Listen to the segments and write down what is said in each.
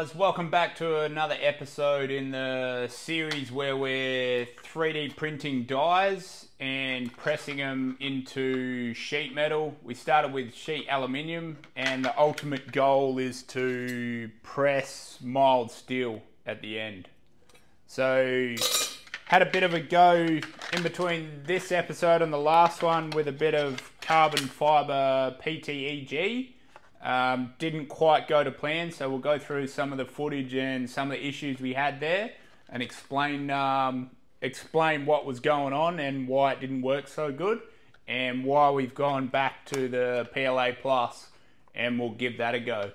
guys, welcome back to another episode in the series where we're 3D printing dies and pressing them into sheet metal. We started with sheet aluminium and the ultimate goal is to press mild steel at the end. So had a bit of a go in between this episode and the last one with a bit of carbon fiber PTEG. Um, didn't quite go to plan, so we'll go through some of the footage and some of the issues we had there and explain um, explain what was going on and why it didn't work so good and why we've gone back to the PLA Plus and we'll give that a go.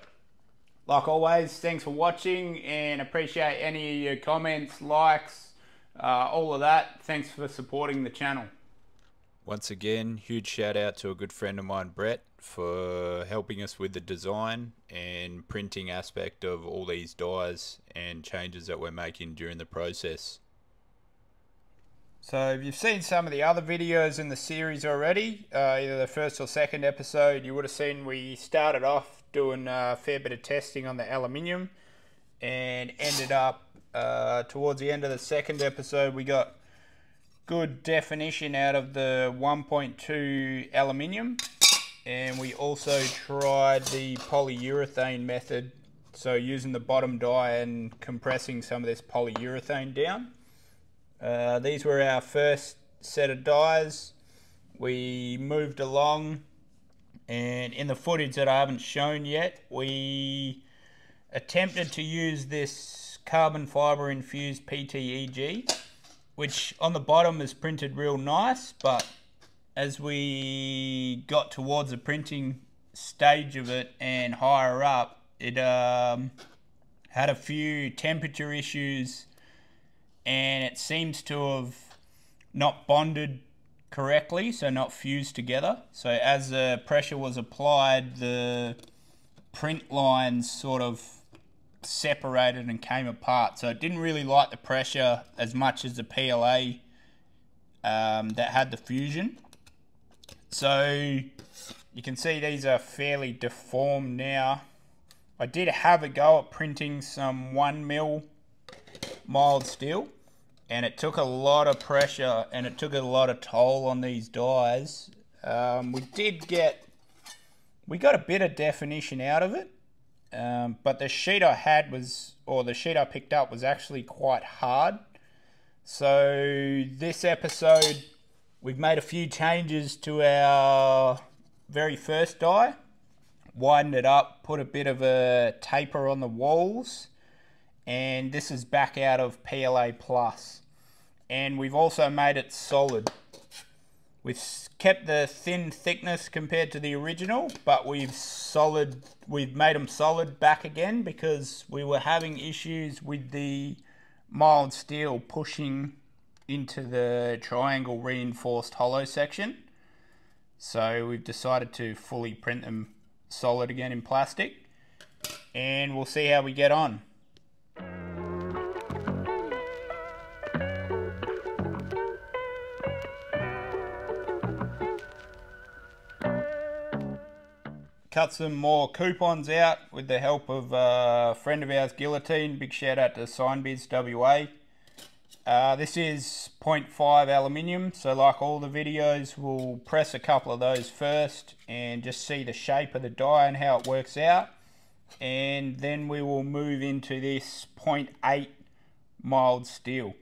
Like always, thanks for watching and appreciate any of your comments, likes, uh, all of that. Thanks for supporting the channel. Once again, huge shout out to a good friend of mine, Brett, for helping us with the design and printing aspect of all these dies and changes that we're making during the process. So if you've seen some of the other videos in the series already, uh, either the first or second episode, you would have seen we started off doing a fair bit of testing on the aluminium and ended up uh, towards the end of the second episode we got good definition out of the 1.2 aluminium and we also tried the polyurethane method so using the bottom die and compressing some of this polyurethane down. Uh, these were our first set of dies we moved along and in the footage that I haven't shown yet we attempted to use this carbon fiber infused PTEG which on the bottom is printed real nice, but as we got towards the printing stage of it and higher up, it um, had a few temperature issues and it seems to have not bonded correctly, so not fused together. So as the pressure was applied, the print lines sort of separated and came apart. So it didn't really like the pressure as much as the PLA um, that had the fusion. So you can see these are fairly deformed now. I did have a go at printing some one mil mild steel and it took a lot of pressure and it took a lot of toll on these dies. Um, we did get, we got a bit of definition out of it, um, but the sheet I had was, or the sheet I picked up was actually quite hard. So this episode, we've made a few changes to our very first die. Widened it up, put a bit of a taper on the walls. And this is back out of PLA Plus. And we've also made it solid. We've kept the thin thickness compared to the original, but we've solid, we've made them solid back again because we were having issues with the mild steel pushing into the triangle reinforced hollow section. So we've decided to fully print them solid again in plastic and we'll see how we get on. cut some more coupons out with the help of uh, a friend of ours, Guillotine. Big shout out to Signbiz WA. Uh, this is 0.5 aluminium, so like all the videos, we'll press a couple of those first and just see the shape of the die and how it works out. And then we will move into this 0.8 mild steel.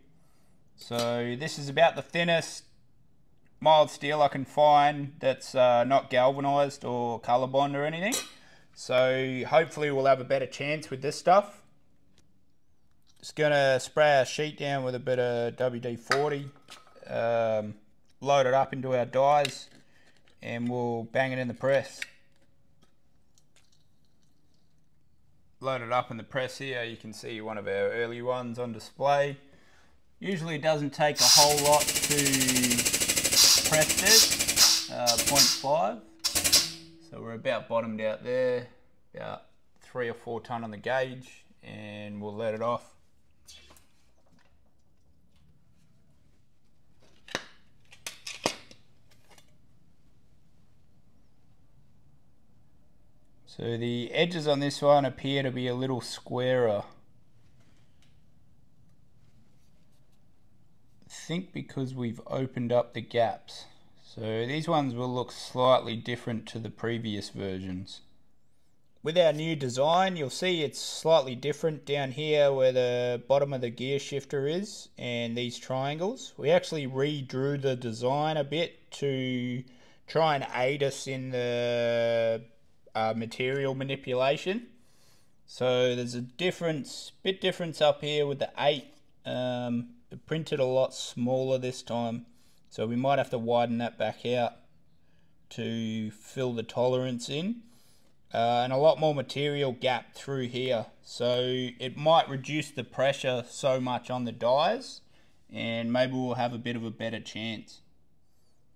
So this is about the thinnest mild steel I can find that's uh, not galvanized or Colorbond or anything. So hopefully we'll have a better chance with this stuff. Just gonna spray our sheet down with a bit of WD-40, um, load it up into our dies, and we'll bang it in the press. Load it up in the press here, you can see one of our early ones on display. Usually it doesn't take a whole lot to press this, uh, 0.5. So we're about bottomed out there, about three or four ton on the gauge, and we'll let it off. So the edges on this one appear to be a little squarer. I think because we've opened up the gaps. So these ones will look slightly different to the previous versions. With our new design, you'll see it's slightly different down here where the bottom of the gear shifter is and these triangles. We actually redrew the design a bit to try and aid us in the uh, material manipulation. So there's a difference, bit difference up here with the 8. Um, printed a lot smaller this time. So we might have to widen that back out to fill the tolerance in uh, and a lot more material gap through here so it might reduce the pressure so much on the dies and maybe we'll have a bit of a better chance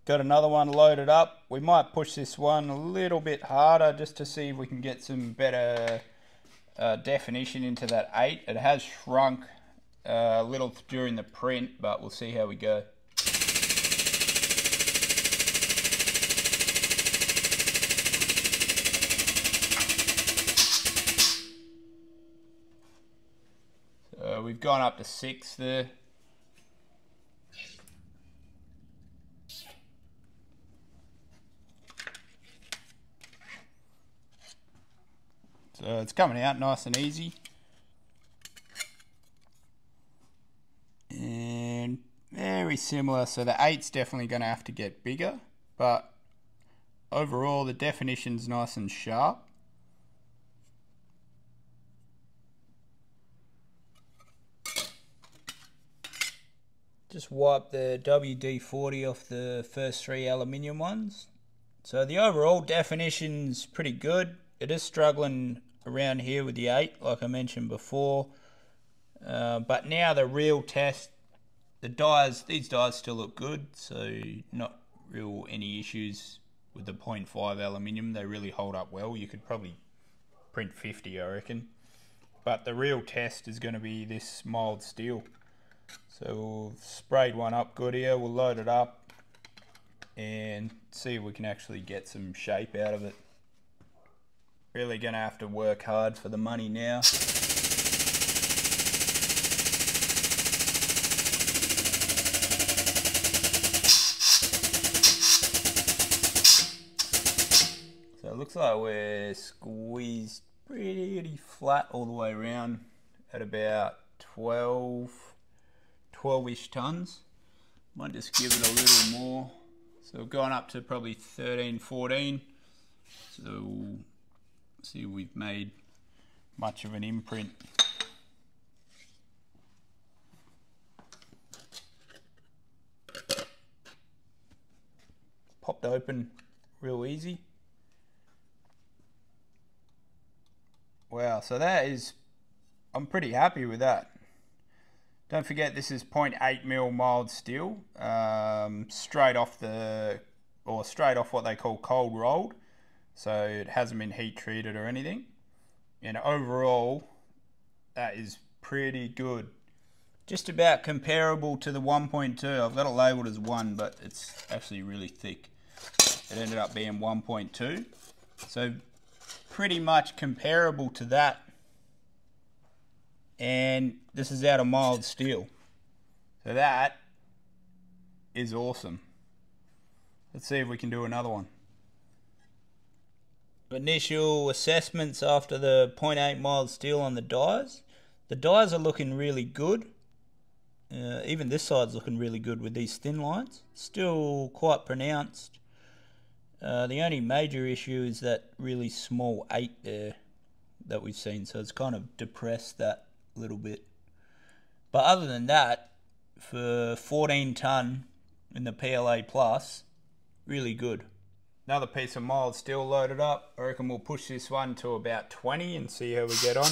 got another one loaded up. We might push this one a little bit harder just to see if we can get some better uh, definition into that 8 it has shrunk uh, a little during the print but we'll see how we go. We've gone up to six there. So it's coming out nice and easy. And very similar. So the 8's definitely going to have to get bigger. But overall, the definition's nice and sharp. just wipe the WD-40 off the first three aluminium ones. So the overall definition's pretty good. It is struggling around here with the 8, like I mentioned before. Uh, but now the real test, the dies, these dies still look good, so not real any issues with the 0.5 aluminium. They really hold up well. You could probably print 50, I reckon. But the real test is going to be this mild steel. So we've sprayed one up good here, we'll load it up and see if we can actually get some shape out of it. Really gonna have to work hard for the money now. So it looks like we're squeezed pretty flat all the way around at about 12 12-ish tons. Might just give it a little more. So we've gone up to probably 13, 14. So see we've made much of an imprint. Popped open real easy. Wow, so that is, I'm pretty happy with that. Don't forget this is 0.8 mil mild steel, um, straight off the, or straight off what they call cold rolled. So it hasn't been heat treated or anything. And overall, that is pretty good. Just about comparable to the 1.2. I've got it labeled as 1, but it's actually really thick. It ended up being 1.2. So pretty much comparable to that and this is out of mild steel. So that is awesome. Let's see if we can do another one. Initial assessments after the 0.8 mild steel on the dies. The dies are looking really good. Uh, even this side's looking really good with these thin lines. Still quite pronounced. Uh, the only major issue is that really small 8 there that we've seen. So it's kind of depressed that little bit. But other than that, for 14 ton in the PLA Plus, really good. Another piece of mild steel loaded up. I reckon we'll push this one to about 20 and see how we get on.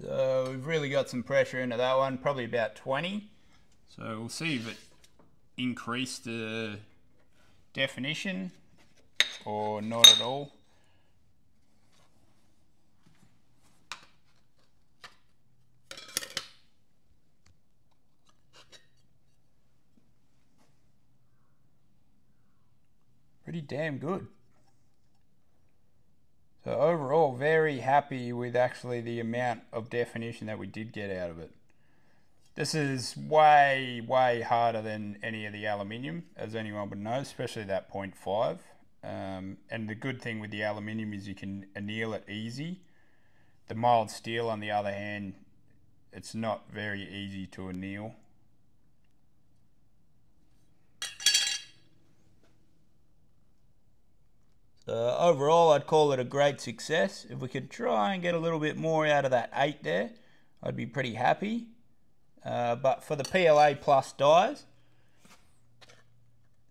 So we've really got some pressure into that one, probably about 20. So we'll see if it increased the definition or not at all. Pretty damn good. So overall, very happy with actually the amount of definition that we did get out of it. This is way, way harder than any of the aluminium, as anyone would know, especially that 0.5. Um, and the good thing with the aluminium is you can anneal it easy. The mild steel, on the other hand, it's not very easy to anneal. So overall, I'd call it a great success. If we could try and get a little bit more out of that 8 there, I'd be pretty happy. Uh, but for the PLA Plus dies,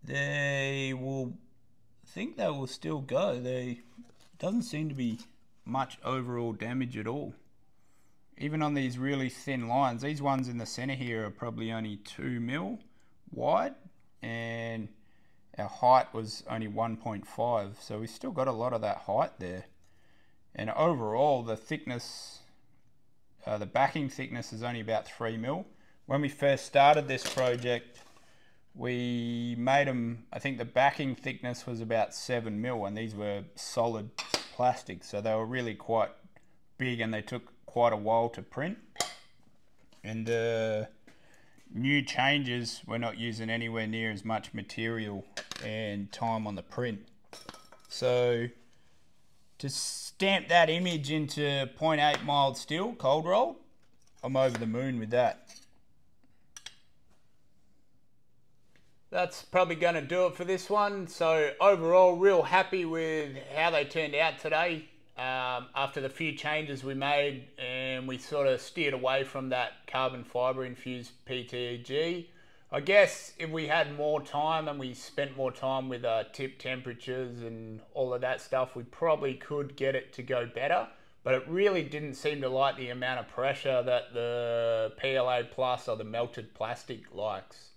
they will think they will still go. They doesn't seem to be much overall damage at all. Even on these really thin lines, these ones in the center here are probably only 2 mil wide and our height was only 1.5 so we still got a lot of that height there. And overall the thickness uh, the backing thickness is only about 3 mil. When we first started this project we made them I think the backing thickness was about 7 mil and these were solid plastic so they were really quite big and they took quite a while to print. And uh, new changes, we're not using anywhere near as much material and time on the print. So to stamp that image into 0.8 mild steel, cold roll, I'm over the moon with that. That's probably going to do it for this one. So overall, real happy with how they turned out today um, after the few changes we made and we sort of steered away from that carbon fibre infused PTG. I guess if we had more time and we spent more time with uh, tip temperatures and all of that stuff, we probably could get it to go better. But it really didn't seem to like the amount of pressure that the PLA Plus or the melted plastic likes.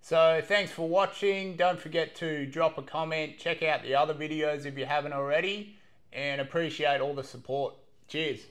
So thanks for watching. Don't forget to drop a comment. Check out the other videos if you haven't already and appreciate all the support. Cheers.